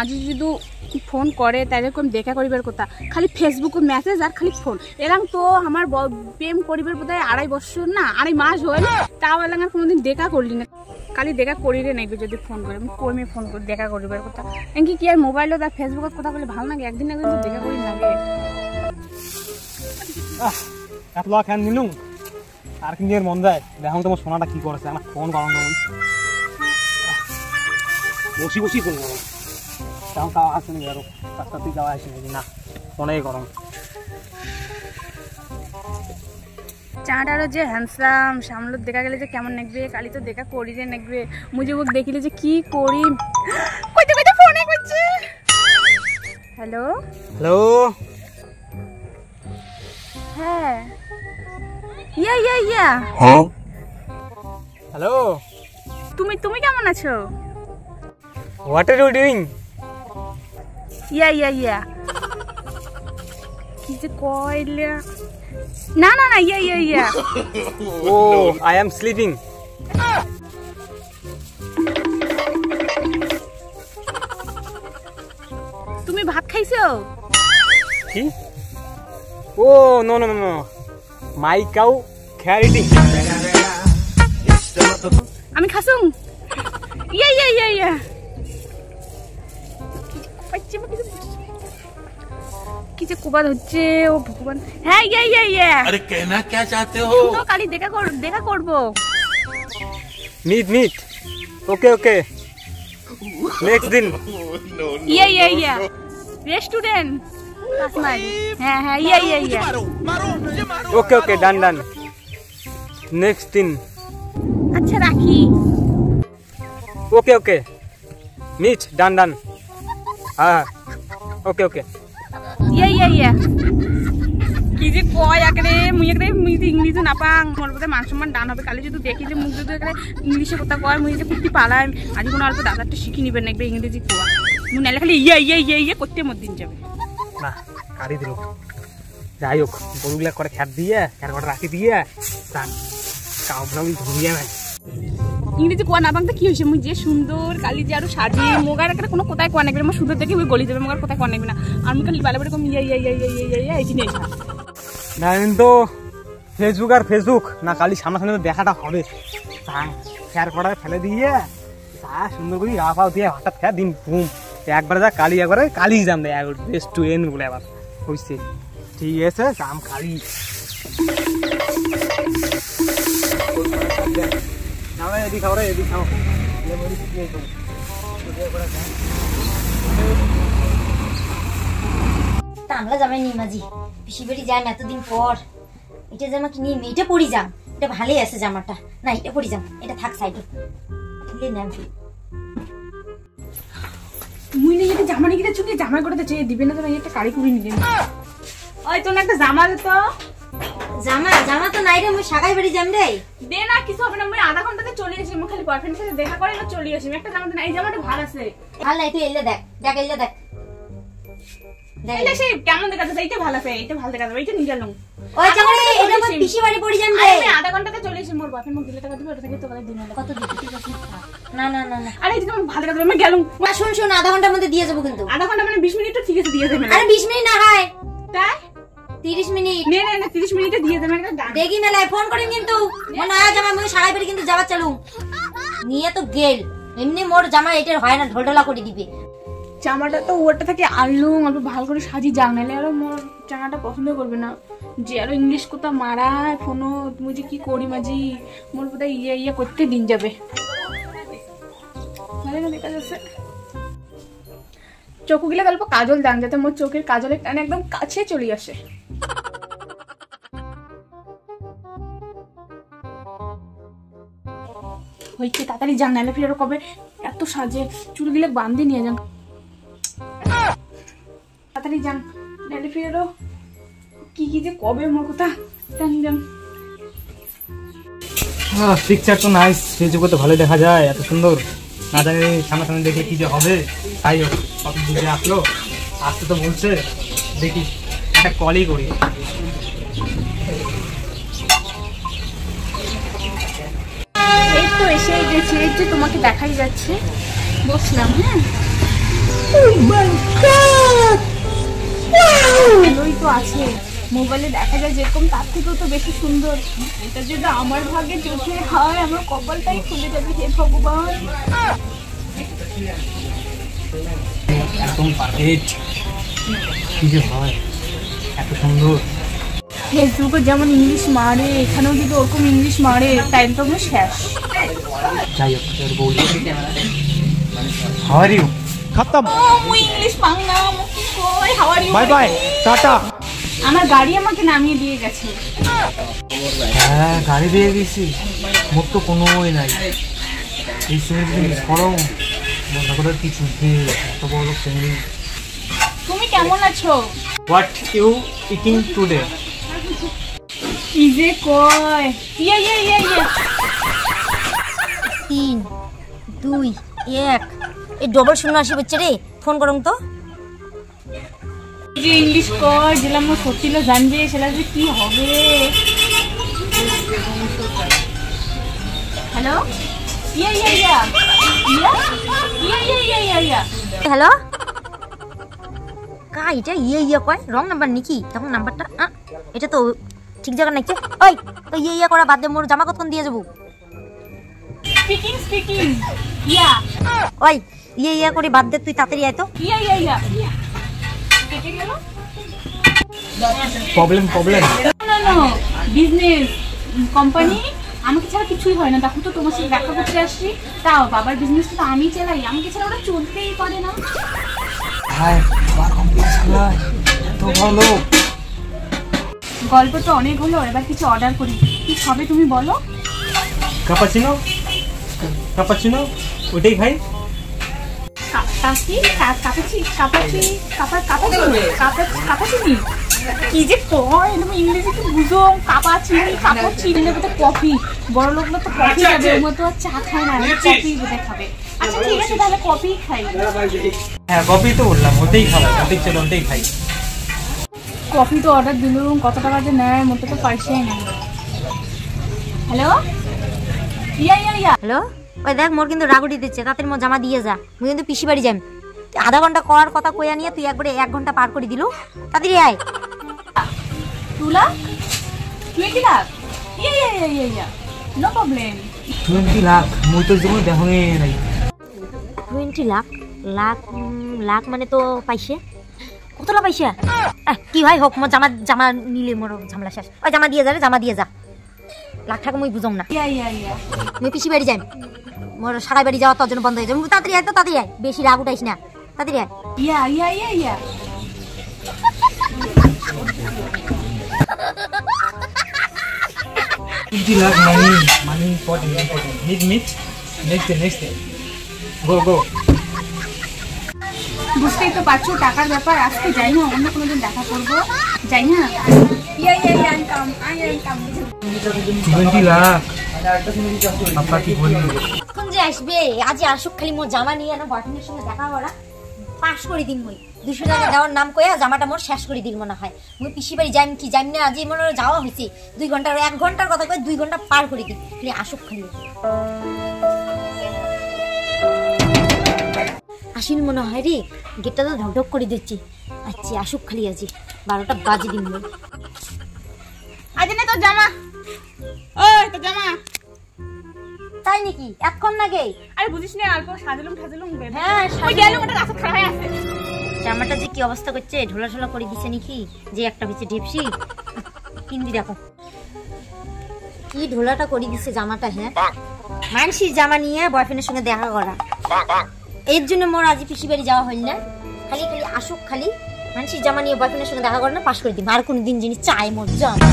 আজ যদি ফোন করে তাহলে কোন দেখা করিবার কথা। খালি ফেসবুকে মেসেজ আর খালি ফোন এরকম তো আমার প্রেম করিবার বোধ আড়াই বছর না, আড়াই মাস হয়ে তাও এলাম আর কোনোদিন দেখা করলি না। খালি দেখা করিলে নাইবে যদি ফোন করে। আমি কমে ফোন করে দেখা করিবার কথা। এমনকি কি আর মোবাইলত আর ফেসবুকত কথা বলে ভালো লাগে? একদিন একদিন দেখা করি লাগে। আহ, এত লক হ্যান নিলুম। আর কি নিয়ে মন যায়? দেখুন তোমার সোনাটা কি করেছে। আমার ফোন গরম বসি বসি তেমন তাও আসে নাকি আরও রাস্তা থেকে যাওয়া আসে নাকি না অনেক গরম চাঁটারও যে হ্যান্ডসাম সামলত দেখা গেলে যে কেমন লাগবে কালি তো দেখা করি রে লাগবে মুজে বুক দেখিলে যে কি করি কইতে কইতে ফোনে করছে। হ্যালো হ্যালো হ্যাঁ। ইয়া ইয়া ইয়া। হ্যালো তুমি তুমি কেমন আছো? What are you doing yeah yeah yeah কি যে কইলে না না না yeah yeah yeah oh I am sleeping তুমি ভাত খাইছো? কি? ও no no no my cow খেয়ার eating আমি খাসুম। কি যে কোবাদ হচ্ছে ও ভগবান হ্যাঁ ইয়া ইয়া ইয়া अरे कहना क्या चाहते हो তো কালি দেখা কর দেখা করবো meet meet okay okay next দিন ইয়া ইয়া ইয়া রেস্টুরেন্ট কাশ্মারি হ্যাঁ হ্যাঁ ইয়া ইয়া ইয়া ওকে ওকে ডান ডান নেক্সট দিন আচ্ছা রাখি ওকে ওকে মিট ডান ডান হ্যাঁ ওকে ওকে yeah yeah yeah কি যে কয় একরে? মুই একরে মুই যে ইংলিশে না পাং মোর বোধহয় মান সম্মান ডান হবে। কালি যদি দেখি যে মুখ যদি একরে ইংলিশে কথা কয়, মুই যে কুর্তি পালাই আজ কোনো অল্প দাদাটা শিখি নিবেন একবার ইংরেজি কোয়া? মুই নাইলে খালি ইয়া ইয়া ইয়া ইয়া করতে মোর দিন যাবে। না কারি দিল। যাই হোক গরুগুলা করে খ্যাট দিয়ে খ্যাট করে রাখি দিয়ে ভাবি ধরিয়ে নাই। ইংরেজি কোয়া না বাংতে কি হয়েছে? মুই যে সুন্দর কালি যে আরও সাজি মোগার একটা কোনো কোথায় কোয়া নাকবে আমার সুন্দর দেখে ওই গলি যাবে, মোগার কোথায় কোয়া নাকবে না। আর মুই খালি বালে বালে কম, ইয়া ইয়া ইয়া ইয়া ইয়া ইয়া এই জিনিস না তো ফেসবুক আর ফেসবুক, না কালি সামনাসামনি তো দেখাটা হবে। খ্যার কড়ায় ফেলে দিয়ে, তা, সুন্দর করে গা দিয়ে হঠাৎ খ্যার দিন ঘুম একবারে যা কালি, একবারে কালি জাম দেয় বেস্ট টু এন বলে আবার হইছে। ঠিক আছে জাম কালি। না এদিকে খাও রে এদিকে খাও নিমাজি পিসি বাড়ি যাই না এতদিন পর। এটা জামা কি নিয়ে এটা পরি যাম। এটা ভালোই আছে জামাটা। না এটা পরি যাম। এটা থাক সাইডে। খুলে নেন। মুই না এটা জামা নিয়ে চুকে জামা করে চেয়ে দিবে না তো একটা কারি কুড়ি নিলেন ওই তোর একটা জামা দে তো। জামা জামা তো নাই রে আমি সাগাই বাড়ি যাম রে। দে না কিছু হবে না মুই আধা ঘন্টাতে চলে আসি মুই খালি বয়ফ্রেন্ডের সাথে দেখা করে এবার চলে আসি একটা জামা দে না এই জামাটা ভালো আছে ভালো নাই তুই এলে দেখ দেখ এলে দেখ। সেই কেমন দেখা যাচ্ছে এইটা ভালো আছে এইটা ভালো দেখা যাবে এইটা নিয়ে গেলাম ওই চাকরি এটা আমার পিসি বাড়ি পড়ি যাম রে। আমি আধা ঘন্টাতে চলে আসি মোর বয়ফ্রেন্ড মুখ দিলে টাকা দিবে ওটা থেকে তো দিন কত দিবি? না না না না। আরে ভালো দেখা যাবে আমি গেলাম। মা শুন শুন আধা ঘণ্টার মধ্যে দিয়ে যাব কিন্তু। আধা ঘণ্টা মানে বিশ মিনিট তো ঠিক আছে দিয়ে দেবে আরে বিশ মিনিট না হয়। তাই? তিরিশ মিনিট। নে নে নে তিরিশ মিনিটে দিয়ে দেবে একটা গান দেখি মেলায় ফোন করেন কিন্তু। মনে হয় জামা মুই সারাই বাড়ি কিন্তু যাবার চালু। নিয়ে তো গেল। এমনি মোর জামা এটার হয় না ঢোলঢোলা করে দিবে। জামাটা তো ওটা থেকে আনলুম অল্প ভালো করে সাজি যাও নাহলে আরও মোর জামাটা পছন্দ করবে না। যে আরও ইংলিশ কোথা মারায় ফোনো তুমি যে কি করি মাঝি মোর বোধহয় ইয়ে ইয়ে করতে দিন যাবে। ভালো না দেখা যাচ্ছে। চোখগুলো গল্প কাজল দান যাতে মোর চোখের কাজলের টানে একদম কাছে চলে আসে। হয়েছে, তাড়াতাড়ি যান নাহলে ফিরে কবে এত সাজে। চুল চুলগুলো বান্ধে নিয়ে যান। তাড়াতাড়ি যান নাহলে ফিরে কি কি যে কবে মোর কথা। যান। যান পিকচার তো নাইস ফেসবুকে তো ভালোই দেখা যায়, এত সুন্দর। না জানি সামনাসামনি দেখলে কি যে হবে। তাই হোক, কত দূরে আসলো, আসতে তো বলছে। দেখি, একটা কলই করি এই তো এসে গেছি এই যে তোমাকে দেখাই যাচ্ছে। বসলাম হ্যাঁ। ভালোই তো আছে। মোবাইলে দেখা যায় যেরকম তার থেকেও তো বেশি সুন্দর। এটা যদি আমার ভাগ্যে চোখে হয় আমার কপালটাই খুলে যাবে হে ভগবান। একদম পারফেক্ট কি যে হয় এত সুন্দর। ফেসবুকে যেমন ইংলিশ মারে এখানেও যদি ওরকম ইংলিশ মারে টাইম তো আমার শেষ। যাই হোক হাওয়ার ইউ খতম। ইংলিশ পাং না মুকি কই? হাওয়ার বাই বাই টাটা। আমার গাড়ি আমাকে নামিয়ে দিয়ে গেছে। হ্যাঁ গাড়ি দিয়ে গেছি। মোর তো কোনোই নাই। এই সিঙ্গি মিস করো। মনে করো কিছু দিয়ে এত বড় তুমি কেমন আছো? হোয়াট ইউ ইটিং টুডে কি যে কয় ইয়ে ইয়ে ইয়ে ইয়ে তিন দুই এক। এই ডবল শূন্য আসি হচ্ছে রে। ফোন করুন তো। যে ইংলিশ কয় যেটা আমার সত্যিল জানবে সেটা যে কি হবে? হ্যালো ইয়া yeah yeah. Yeah? Yeah yeah yeah yeah ইয়া। হ্যালো কা এটা ইয়ে ইয়ে কয়? রং নাম্বার নাকি? তখন নাম্বারটা এটা তো ঠিক জায়গা নাকি ওই তো ইয়ে ইয়ে করা বাদ দে মোর জামা কতক্ষণ দিয়ে যাব? Speaking speaking yeah. ওই ইয়ে ইয়ে করে বাদ দে তুই তাড়াতাড়ি আয় তো। ইয়া ইয়া ইয়া। কেটে গেল প্রবলেম প্রবলেম না না বিজনেস কোম্পানি আমাকে ছাড়া কিছুই হয় না। তখন তো তোমার সাথে দেখা করতে আসছি। তাও বাবার বিজনেসটা তো আমি চালাই। আমাকে ছাড়া ওরা চলতেই পারে না। হাই বাবা কমপ্লিট চালাই তো ভালো। গল্প তো অনেক হলো এবার কিছু অর্ডার করি। কি খাবে তুমি বলো? কাপাচিনো কাপাচিনো ওইটাই খাই কাপাচি কাপাচি কাপাচি কাপা কাপাচি কাপাচিনি কি যে কয় তুমি বুঝো। কাপাচিনি কাপাচিনি তো কফি বড় লোক তো কফি খাবে ওর মতো আর চা খায় না কফি বোধহয় খাবে। আচ্ছা ঠিক আছে তাহলে কফি খাই। হ্যাঁ কফি তো বললাম ওটাই খাব ওটাই চলো ওটাই খাই। কফি তো অর্ডার দিলুম কত টাকা যে নেয় মতো তো পয়সাই না হ্যালো ইয়া ইয়া ইয়া। হ্যালো ওই দেখ মোর কিন্তু রাগুটি দিচ্ছে তাদের মোর জামা দিয়ে যা মুই কিন্তু পিসি বাড়ি যাই তুই আধা ঘণ্টা করার কথা কইয়া নিয়ে তুই একবারে এক ঘণ্টা পার করে দিলু। তাড়াতাড়ি আয়। Two lakh twenty lakh? Yeah yeah yeah yeah yeah. No problem twenty lakh মুই তো জীবন দেখে নাই। টোয়েন্টি লাখ? লাখ লাখ মানে তো পাইছে। পাইছে? আহ, কি ভাই হোক মোর জামা জামা নিলে মোর ঝামেলা শেষ। ওই জামা দিয়ে যা রে জামা দিয়ে যা। লাখ টাকা মুই বুঝম না। ইয়া ইয়া ইয়া। মুই পিসি বাড়ি যাই মোর সারাই বাড়ি যাওয়া তোর জন্য বন্ধ হয়ে যাবে মুই তাড়াতাড়ি আয় তো তাড়াতাড়ি আয় বেশি রাগ উঠাইস না। তাড়াতাড়ি আয় yeah yeah yeah yeah. Money money important important meet meet next day next day go go বুঝতেই তো পারছ টাকার ব্যাপার। আজকে যাই না অন্য কোনো দিন দেখা করব। যাই না? ইয়া ইয়া ইয়া যে আসবে? আজ আসুক খালি মোর জামা নিয়ে না বয়ফ্রেন্ডের সঙ্গে দেখা করা। পাস করে দিন মুই। দুশো টাকা দেওয়ার নাম কইয়া জামাটা মোর শেষ করে মনে হয়। মুই পিসি বাড়ি যাইম কি যাইম না মনে যাওয়া হয়েছে দুই ঘণ্টার এক ঘণ্টার কথা কয়ে দুই ঘণ্টা পার করে দিন খালি আসুক খালি। আসিন মনে হয় রে। গেটটা তো ধকধক করে দিচ্ছি। আচ্ছা আসুক খালি আছি বারোটা বাজে দিন আজ না তোর জামা। ওই তোর জামা। তাই নাকি? এক্ষণ নাগে। আরে বুঝিস না অল্প সাজলুম ঠাজলুম হ্যাঁ, ওই। গেলুম ওটা রাস্তা খারাপ হয়ে আছে। জামাটা যে কি অবস্থা করছে ঢোলা ঢোলা করে দিছে নাকি? যে একটা হচ্ছে ঢেপসি। কিনবি দেখো। কি ঢোলাটা করে দিছে জামাটা হ্যাঁ? মানসির জামা নিয়ে বয়ফ্রেন্ডের সঙ্গে দেখা করা। এর জন্য মোর আজ পিসি বাড়ি যাওয়া হইল না। খালি খালি আসুক খালি। মানুষের জামা নিয়ে বয়ফ্রেন্ডের সঙ্গে দেখা করে না পাশ করে দিই আর কোনো দিন জিনিস চাই মোর জামা